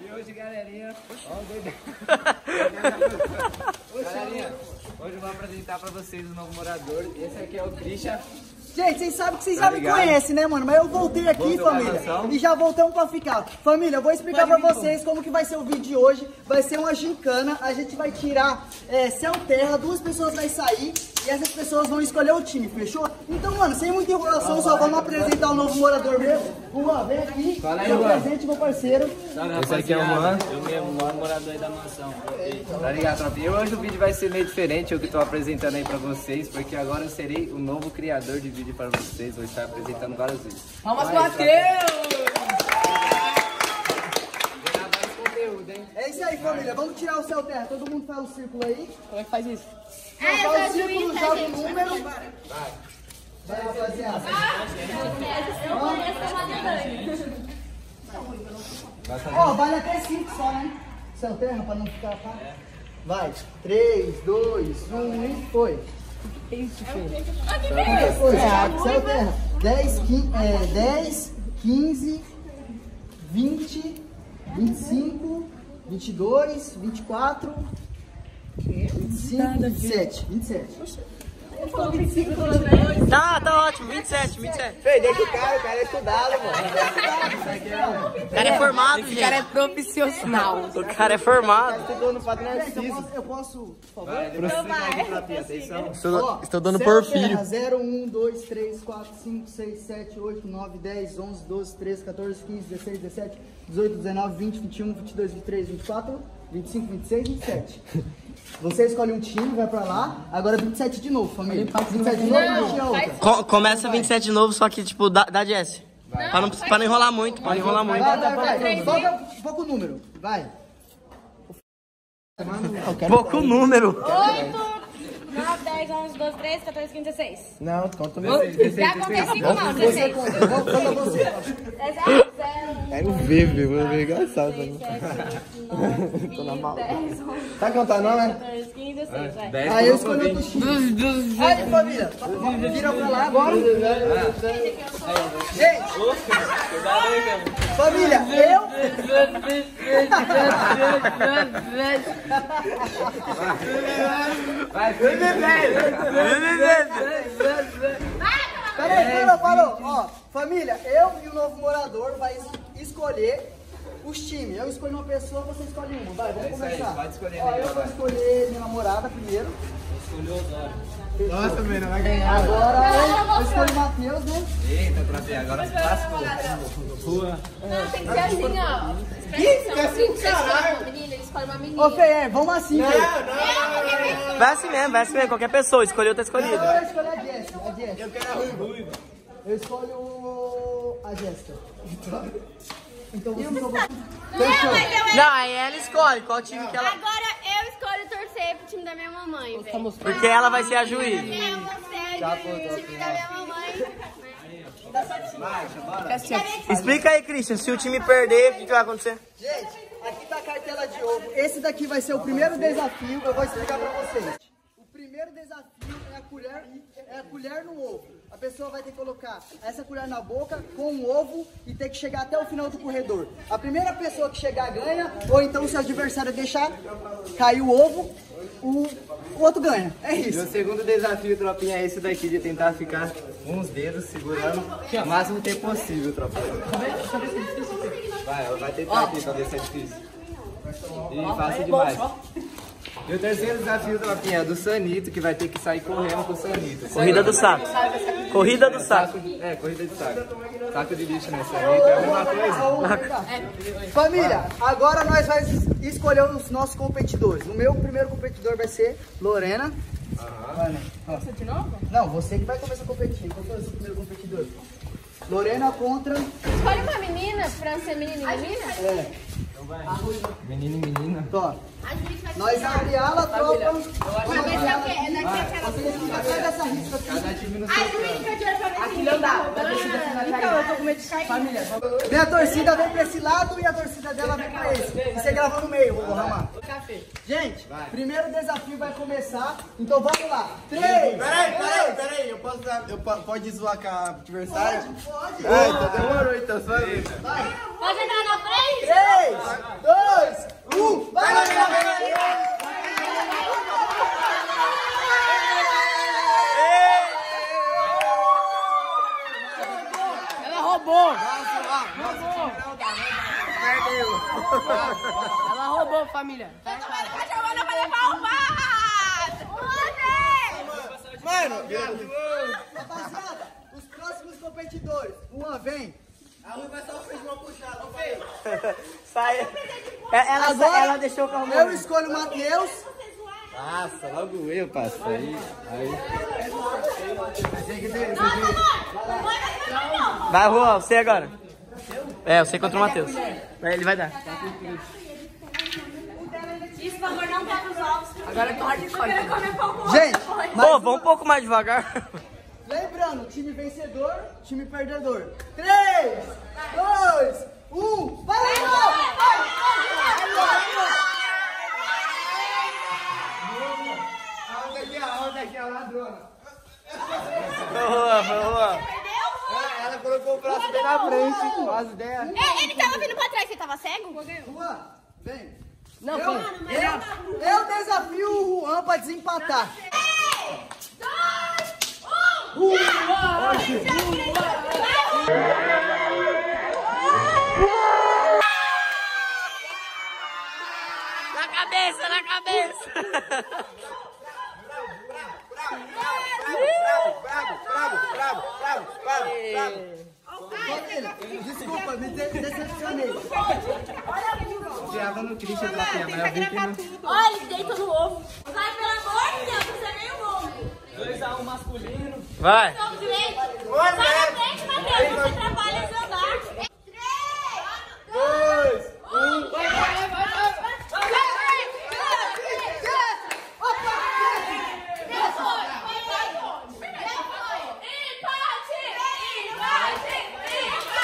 E hoje, galerinha, ó doido. Galerinha, hoje eu vou apresentar pra vocês o novo morador. Esse aqui é o Christian. Gente, vocês sabem que vocês Tá já me ligado? conhecem, né, mano? Mas eu voltei aqui, Voltou família. E já voltamos pra ficar. Família, eu vou explicar pra vocês como que vai ser o vídeo de hoje. Vai ser uma gincana. A gente vai tirar é, céu terra, duas pessoas vai sair. E essas pessoas vão escolher o time, fechou? Então, mano, sem muita enrolação, só vamos apresentar o novo morador mesmo. Juan, vem aqui. Fala aí, presente, meu parceiro. Esse aqui é o Juan. Eu mesmo, o morador aí da mansão. Tá ligado, tropinha? E hoje o vídeo vai ser meio diferente, eu que tô apresentando aí pra vocês, porque agora eu serei o novo criador de vídeo para vocês. Vou estar apresentando vários vídeos. Palmas pro Vai, Matheus! É isso aí, família. Vamos tirar o céu terra. Todo mundo faz o círculo aí. Como é que faz isso? Ah, eu sou o gente? número. Vai, rapaziada. Eu conheço a Madeleine. Ó, vale até 5 só, né? Céu terra, pra não ficar. Tá? Vai. 3, 2, 1 e foi. Qualquer coisa. Céu terra. 10, 15, é, 10, 15, 20, 25, 22, 24, 25, 27. 27. Tá, tá ótimo, 27, 27. Fê, deixa o cara, o cara é estudado, mano. O cara é formado, Esse cara é gente. profissional. O cara é formado. Estudou no Padre Gente, eu Narciso. posso, eu posso, por favor? Ó, estou dando céu, porfírio. terra, 0, 1, 2, 3, 4, 5, 6, 7, 8, 9, 10, 11, 12, 13, 14, 15, 16, 17, 18, 19, 20, 21, 22, 23, 24, 25, 26, 27. Você escolhe um time, vai pra lá. Agora 27 de novo, família. 27 de novo, não tinha outra. Co- começa 27 de novo, só que tipo, da, da Jess. Pra não, pra não enrolar muito, pra não enrolar muito. Vai, vai, vai. Foca, foca o número. Vai. Pouco número. 8, 9, 10, 11, 12, 13, 14, 15, 16. Não, conta o meu. Já contei 5 não, 16. Conta, conta você. É 0, 0, É o Vive, vou ver engraçado. 6, 7, 8, 9, 20, 10, 11, Tá contando, não, né? 14, 15, 16, vai. Aí eu escolhi time. Aí, família. Vira pra lá agora. Gente. Família, eu... Vai, Vive, Peraí, parou, parou. Ó, família, eu e o novo morador vai es- escolher os times. Eu escolho uma pessoa, você escolhe uma. Vai, vamos É isso aí, começar. pode escolher Ó, aí, eu vou vai. escolher minha namorada primeiro. Nossa, menina, vai ganhar. Agora eu escolho o Matheus, né? Eita, tropinha, agora se lascou. Não, tem que ser assim, ó. Você escolhe uma menina, ele escolhe uma menina. Ô, Fê, vamos assim, Fê. Vai assim mesmo, vai assim mesmo. Qualquer pessoa, escolheu, tá escolhido. Eu escolho a Jéssica. A Jéssica. Eu quero a ruiva. Eu escolho o- a Jéssica. Então você. Fechou. Mas eu Não, aí ela escolhe qual time que ela. Agora eu escolho torcer pro time da minha mamãe, velho. Porque ela vai ser a juiz. Eu vou ser o time da minha mamãe. Explica aí, Christian, se o time perder, o que, que vai acontecer? Gente, aqui tá a cartela de ovo. Esse daqui vai ser o primeiro desafio. Eu vou explicar pra vocês. O primeiro desafio é a colher, é a colher no ovo. A pessoa vai ter que colocar essa colher na boca com o ovo e ter que chegar até o final do corredor. A primeira pessoa que chegar ganha, ou então se o adversário deixar cair o ovo, o, o outro ganha. É E isso. o segundo desafio, tropinha, é esse daqui de tentar ficar com os dedos segurando o máximo tempo possível, tropinha. Vai, vai tentar aqui pra ver se é difícil. E fácil demais. E o terceiro desafio, tropinha, é do Sanito, que vai ter que sair correndo com o Sanito. Corrida do saco. Corrida do saco. É, corrida de saco. Saco de lixo, né? Sanito é a mesma coisa. Família, agora nós vamos escolher os nossos competidores. O meu primeiro competidor vai ser Lorena. Né? Você de novo? Não, você que vai começar a competir. Qual foi o seu primeiro competidor? Lorena contra. Escolhe uma menina pra ser menina e menina. É, Menino e menina. Tó. A Nós abrimos ala, tropa. Pra ver se é o quê? É daqui aquela Você fica atrás dessa risca aqui. Cada time no seu se não dá. Então, eu tô com medo de cair. Minha torcida vem pra esse lado e a torcida dela vem pra esse. E você grava no meio, vou ramar. Gente, primeiro desafio vai começar. Então vamos lá. Três. Peraí, peraí, peraí. Eu posso dar, eu po- pode zoar com a adversária? Pode. Ah, então demorou, então só. Pode entrar na frente? 3, 2, 1, vai lá, Ela roubou. Ela roubou, família. Vai! Mano, Rapaziada, os próximos competidores. Uma vem. A vai só fez uma puxada? Sai. É, Ela, Agora, ela deixou o carro Eu escolho o Matheus. Nossa, logo eu, passo. Aí, aí. Vai, Juan, você agora. É, você contra o Matheus. Vai, Ele vai dar. Isso, por favor, não toca os ovos. Agora tô hard Eu Gente, depois. Pô, vamos um pouco mais devagar. Lembrando, time vencedor, time perdedor. 3, 2, 1, vai lá! Aonde aqui, aonde aqui, a ladrona. Foi o Juan, foi o Juan. Ah, Ela colocou o braço bem na frente, ideias. Ei, ele tava vindo pra trás, você tava cego? Juan, vem. Não, eu, eu, eu desafio o Juan pra desempatar. Na cabeça, na cabeça. Bravo, bravo, bravo, bravo, bravo, bravo. Família, desculpa, me de decepcionei. Confiava no Christian. Olha, ele deita no ovo. Vai, pelo amor de Deus, você é meio ovo. 2x1 masculino. Vai. Vai na frente, Matheus, você atrapalha esse andar. Três, Dois, um, vai, vai, vai, vai, vai. Empate! Empate! Empate!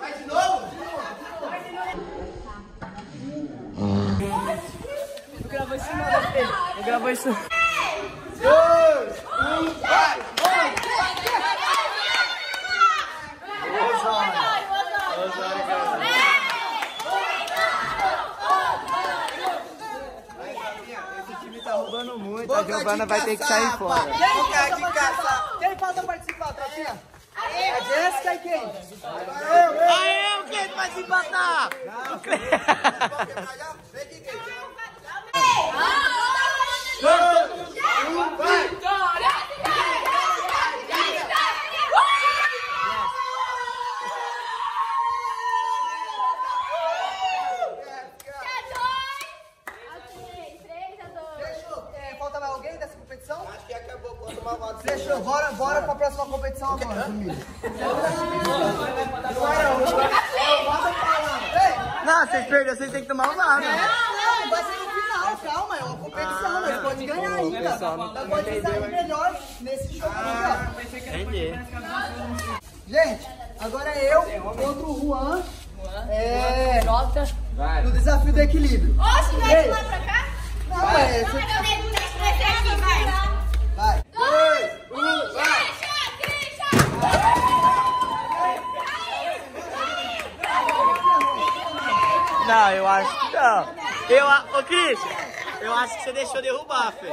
vai de novo? Eu gravo isso não, né, filho? Eu gravo isso. Dois, um, vai! Esse time tá roubando muito, a Giovana vai ter que sair fora. Boca de caçar! Quem falta participar, Tropinha? A Jéssica e quem? Aí o que vai se empatar? Fechou. É, falta mais alguém dessa competição? Acho que acabou, pode tomar uma Fechou. Bora, bora pra próxima competição agora. Ei, Não, vocês perderam, vocês têm que tomar um lado. não, não, vai ser no final, calma, é uma competição, ganhar ainda. Pode sair melhor nesse jogo aqui, Entendi. ó. Gente, agora é eu contra o Juan. É, Nota. no desafio do equilíbrio. Oxe, vai de lá pra cá? Não, é, Eu deito nesse aqui, vai. vai. Dois, um, Christian, Não, eu acho que não. Eu, a- ô Cris, eu acho que você deixou derrubar, Fê.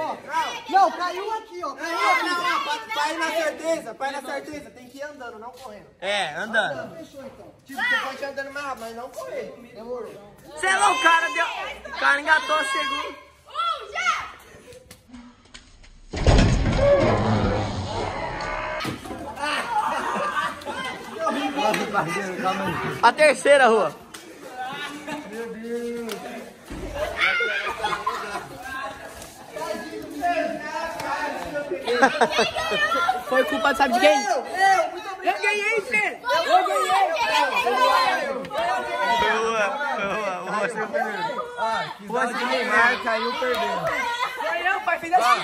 Não, caiu aqui, ó. Caiu Não, aqui. não, não, pra ir na certeza, pra ir na certeza, tem que ir andando, não correndo. É, andando. Fechou então. Tipo, você pode ir andando mais rápido, mas não correr. Demorou. Você é louco, o cara deu. O cara engatou a segunda. Um, já! A terceira rua. Foi culpa, sabe de quem? Eu, eu, muito obrigado. Eu ganhei, Fê. Eu ganhei! Boa, boa, você Rua de Neymar caiu perdendo. Foi eu, pai, fez assim.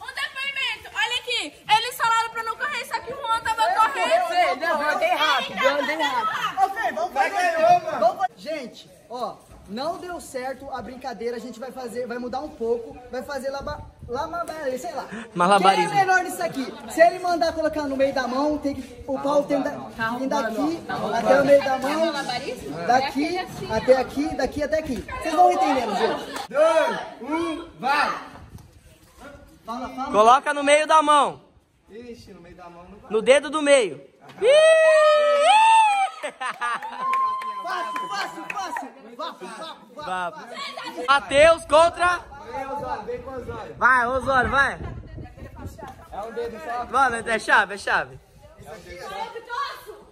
Um depoimento, olha aqui. Eles falaram pra não correr, só que o Juan tava correndo. Não, eu andei rápido, eu andei rápido. Ok, vamos fazer. ganhou, mano. Vamos fa- Gente, ó, não deu certo a brincadeira, a gente vai fazer, vai mudar um pouco, vai fazer lava, Lamabar, sei lá. Malabarismo. Quem é melhor nisso aqui? Se ele mandar colocar no meio da mão, tem que, o pau tem da, vir daqui até o meio da mão, daqui É assim, até aqui, daqui até aqui. Vocês vão entendendo, gente. Dois, um, vai! Fala, fala. Coloca no meio da mão. Ixi, no meio da mão não vai. No dedo do meio. Fácil, fácil, fácil. Vá, vá, vá. Vá. Matheus contra. Vem, Osório, vem com o Osório. Vai, Osório, vai. É um dedo só. Mano, é chave, é chave.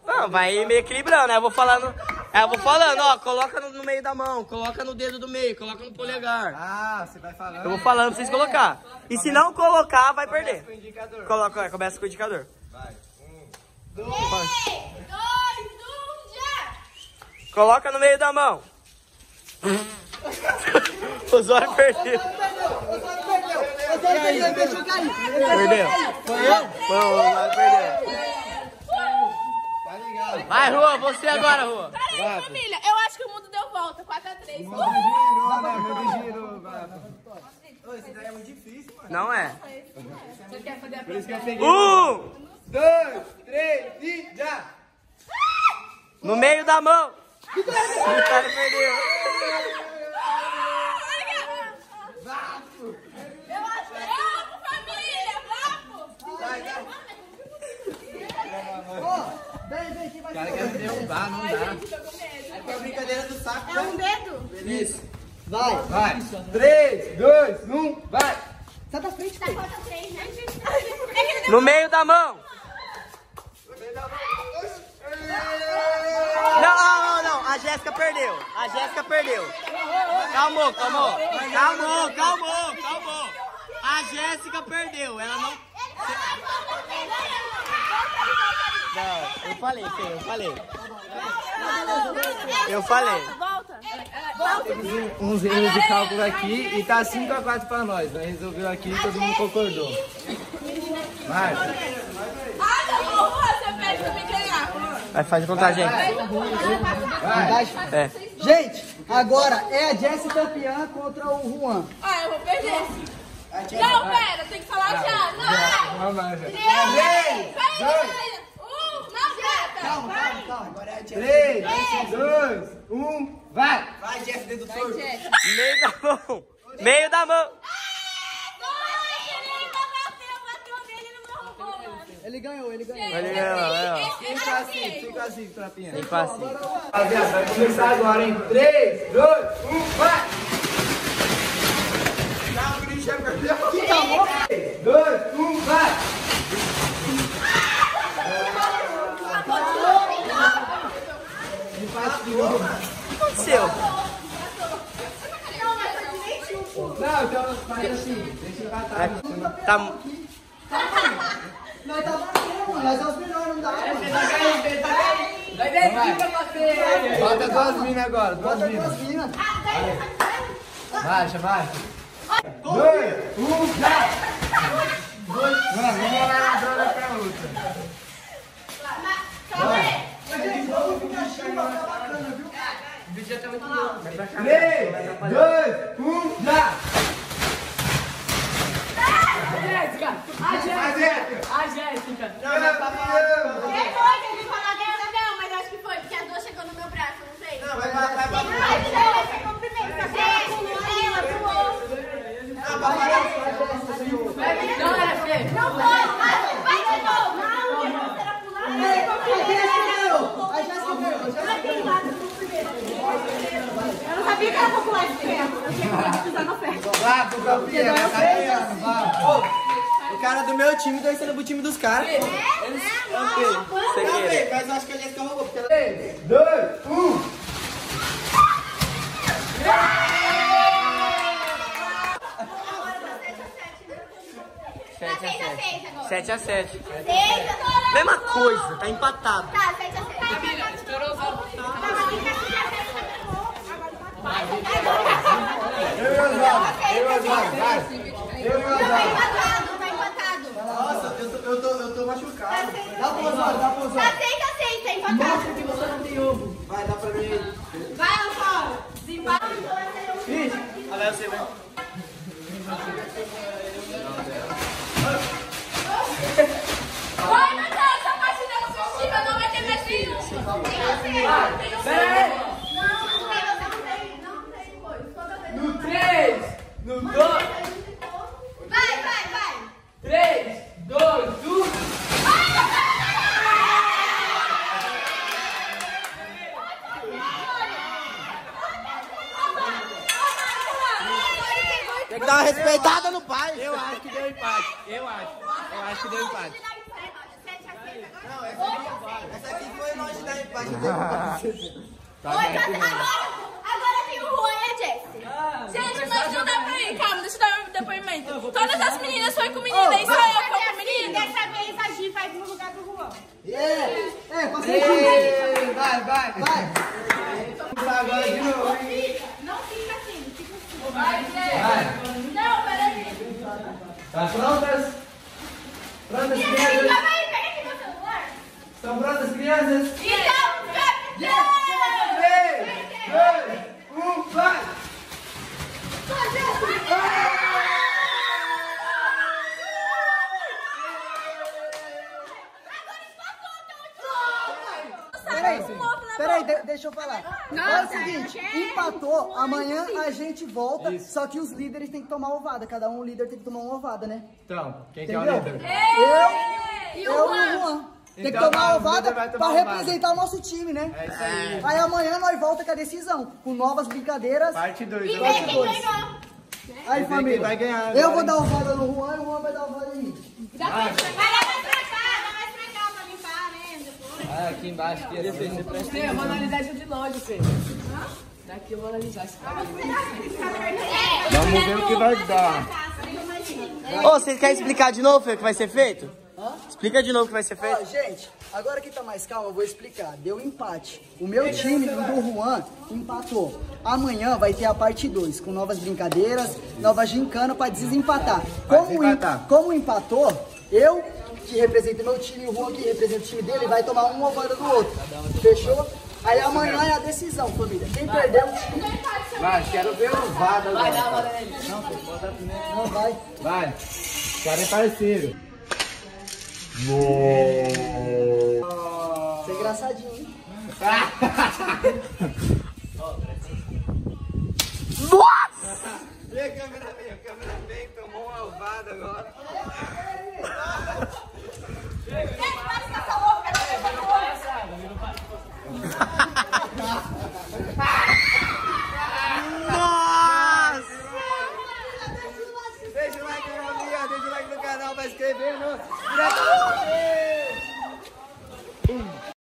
Não, vai meio equilibrando, né? Eu vou falando. É, eu vou falando, ó, coloca no, no meio da mão, coloca no dedo do meio, coloca no polegar. Ah, você vai falando. Eu vou falando pra vocês colocar. E se não colocar, vai perder. Com o indicador. Coloca, é, começa com o indicador. Vai. Um, Três, dois, um, já! Coloca no meio da mão. Osório perdeu. Osório perdeu. Osório perdeu, deixa eu cair. Perdeu. Foi eu? Foi o Osório perdeu. ligado. Vai, Rua, você agora, Rua. Peraí, família, eu acho que o mundo deu volta. 4x3. Mundo girou, né? Mundo girou, vai. Não é. Você quer fazer a peguei. Um, Dois, três e já! no meio da mão. O cara perdeu. Eu acho que é Vamos, família, vamos! Ó, vai cara quer me derrubar, não dá. Tô com medo. É um dedo. Isso. Vai. Vai. Três, dois, um, vai! Sai da frente, Tá, pô. falta três, né? É que No meio da mão. Não, não, não. A Jéssica perdeu. A Jéssica perdeu. Calmou, calmou. Calmou, calmou, calmou. A Jéssica perdeu. Ela não. Não, eu falei, Fê, eu falei. Eu falei. Volta. Uns erros de cálculo aqui e tá 5x4 pra nós. Nós resolveu aqui e todo mundo concordou. Vai. Ah, não, você pede pra me ganhar. Vai, faz a contagem aí. É. Gente, agora é a Jessie campeã contra o Juan. Ah, eu vou perder. Não, pera, tem que falar já. Não! Vamos lá, já. Três! Um, Calma, calma, calma. Três, dois, um, vai! Vai, Jeff. Meio da mão. Meio da mão. Ele ganhou, ele ganhou. Ele ganhou, ganhou. 5x5, 5x5, trapinha. Empate. Rapaziada, vai começar agora, hein? 3, 2, 1, vai! Não, o Christian perdeu. 3, 2, 1, vai! Empate de novo. O que aconteceu? Não, então faz assim, deixa eu catar. Tá. Nós tá batendo, nós é os melhores, não dá. Bota duas minas agora, duas minas. minas. Vai, já vai. Dois, um, já! Mano, vamos lá na zona pra outra. Três, dois, um, já! A Jéssica! A A Jéssica! Campeão! Quem foi que ele falou que era não, mas acho que foi, porque as duas chegou no meu braço, não sei. Não, vai, vai, vai. Vai, vai, chegou primeiro, tá certo? Ela pulou. Não é, foi, vai, vai de novo. Não, porque você era pular. A Jéssica ganhou. A Jéssica ganhou. A Jéssica Eu não sabia que era popular de ferro. Eu tinha que pisar no ferro. Vá pro campeão, tá ganhando, vá. O cara do meu time torcendo pro time dos caras. É, Você querer. Mas eu acho que a Jéssica roubou, porque ela... Três, dois, um. Tá 6 a 6 agora. 7 a 7 6 a Mesma coisa, tá empatado. Tá, 7 a 6. Família, estourou os Eu e o Oswaldo, eu e o Oswaldo, vai. Eu e o Tá Oswaldo. empatado, tá empatado. Nossa, eu tô, eu tô, eu tô machucado. Dá pro Osório, dá pro Tá Osório. 6 a 6, tá empatado. que você não tem ovo. Vai, dá pra mim. Vai, Antônio. Desempate. Ah, vai você, vai. Oi, meu Deus, essa partida é possível, não vai ter mais nenhum. Tem um Pera Não, não tem, não tem, não tem coisa. Toda vez. No 3, no 2, Vai, vai, vai. 3, 2, 1. Tem que dar uma respeitada no pai. Eu acho que deu empate. Eu acho. Eu acho que deu empate. Essa aqui foi longe da empate. Tá Oi, bem, agora, agora tem o Juan e a Jessie. Gente, mas não dá pra ir. Calma, deixa eu dar um depoimento. Todas as meninas foi com menina e só eu fui com menina. Dessa vez a Gi faz no lugar do Juan. É, é, passei Ei, Vai, vai. Vai. Agora de novo. Não fica assim, fica assim. Vai. Vai. Não, peraí. Tá prontas? Prontas, crianças? calma aí, pega meu celular. Estão prontas, crianças? Então, capitão! 3, 2, 1, vai! Peraí, de- deixa eu falar. é o seguinte, empatou, amanhã a gente volta, só que os líderes têm que tomar ovada. Cada um líder tem que tomar uma ovada, né? Então, quem que é o líder? Eu, E eu o e o Juan? Juan. Tem que Então, tomar tá, o ovada pra tomar ovada. representar o nosso time, né? É isso aí. Aí amanhã nós volta com a decisão, com novas brincadeiras. Parte 2. E vem quem ganhou. Aí, família, vai ganhar eu vou dar ovada no Juan e o Juan vai dar ovada em mim. Mais pra cá, dá mais pra cá pra limpar, né? Depois. Ah, aqui embaixo, aqui assim. Sim, eu vou analisar de longe, Fê. Daqui eu vou analisar. Vamos ver o que vai dar. Ô, você quer explicar de novo Fê, o que vai ser feito? Explica de novo o que vai ser Ó, feito. gente, agora que tá mais calmo, eu vou explicar. Deu empate. O meu time o do Juan empatou. Amanhã vai ter a parte 2, com novas brincadeiras, nova gincana pra desempatar. Como, em- desempatar. como empatou, eu, que represento meu time, e o Juan, que representa o time dele, vai tomar um ovada do outro. Fechou? Aí amanhã é a decisão, família. Quem perdeu, o time Vai, quero ver o Vada Vai dar uma agora. nele. não vai. Vai. Quero é parceiro. Isso é engraçadinho, hein? E a câmera bem, a câmera bem, tomou uma alvada agora.